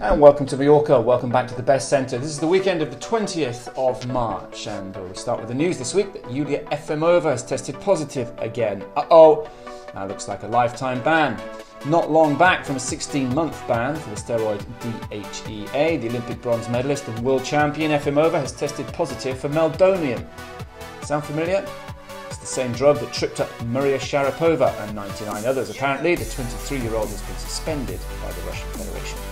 And welcome to Mallorca. Welcome back to the Best Centre. This is the weekend of the 20th of March, and we'll start with the news this week that Yulia Efimova has tested positive again. Uh oh, that looks like a lifetime ban. Not long back from a 16 month ban for the steroid DHEA, the Olympic bronze medalist and world champion Efimova has tested positive for meldonium. Sound familiar? It's the same drug that tripped up Maria Sharapova and 99 others. Apparently, the 23 year old has been suspended by the Russian Federation.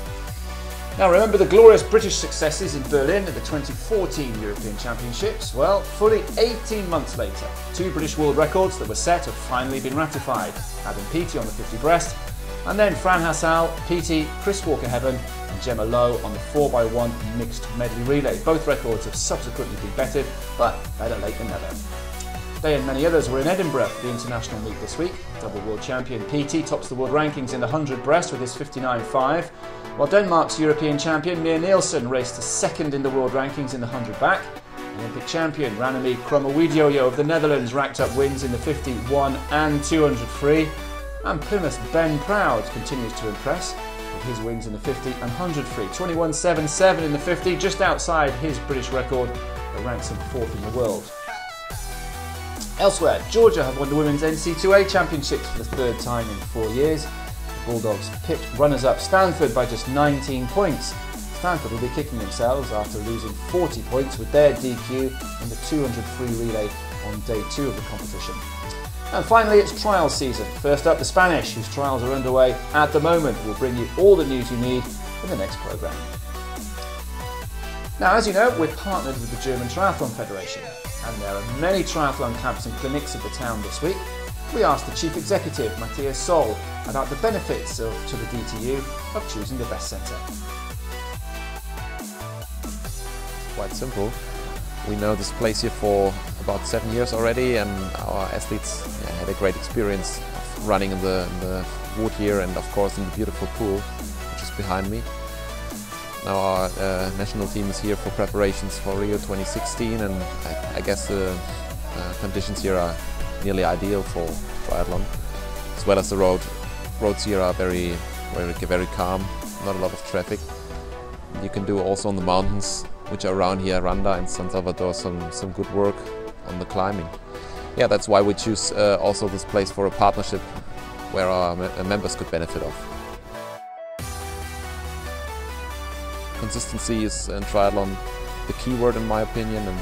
Now, remember the glorious British successes in Berlin at the 2014 European Championships? Well, fully 18 months later, two British world records that were set have finally been ratified. Adam Peaty on the 50 breast, and then Fran Halsall, Peaty, Chris Walker-Hebborn and Jemma Lowe on the 4x1 mixed medley relay. Both records have subsequently been bettered, but better late than never. They and many others were in Edinburgh for the international meet this week. Double world champion Peaty tops the world rankings in the 100 breast with his 59.5, while Denmark's European champion Mia Nielsen raced to second in the world rankings in the 100 back. Olympic champion Ranomi Kromowidjojo of the Netherlands racked up wins in the 51 and 200 free. And Plymouth's Ben Proud continues to impress with his wins in the 50 and 100 free. 21.77 in the 50, just outside his British record that ranks him fourth in the world. Elsewhere, Georgia have won the Women's NCAA Championships for the third time in four years. Bulldogs pipped runners-up Stanford by just 19 points. Stanford will be kicking themselves after losing 40 points with their DQ in the 200 free relay on day two of the competition. And finally, it's trial season. First up, the Spanish, whose trials are underway at the moment. We'll bring you all the news you need in the next programme. Now, as you know, we're partnered with the German Triathlon Federation, and there are many triathlon camps and clinics at the town this week. We asked the Chief Executive, Matthias Zoll, about the benefits of, to the DTU of choosing the best centre. Quite simple. We know this place here for about seven years already, and our athletes yeah, had a great experience running in the, in the wood here, and of course in the beautiful pool, which is behind me. Now our uh, national team is here for preparations for Rio 2016, and I, I guess the uh, conditions here are nearly ideal for triathlon, as well as the road. Roads here are very, very, very calm, not a lot of traffic. You can do also on the mountains, which are around here, Randa and San Salvador, some, some good work on the climbing. Yeah, that's why we choose uh, also this place for a partnership where our members could benefit of. Consistency is in triathlon the key word in my opinion and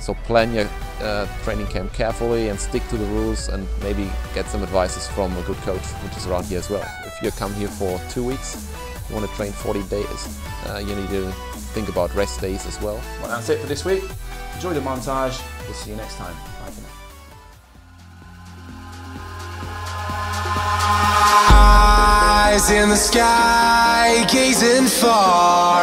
so plan your uh, training camp carefully and stick to the rules and maybe get some advices from a good coach which is around here as well. If you come here for two weeks, you want to train 40 days, uh, you need to think about rest days as well. Well, that's it for this week. Enjoy the montage. We'll see you next time. Bye for now. Eyes in the sky, gazing far